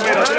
little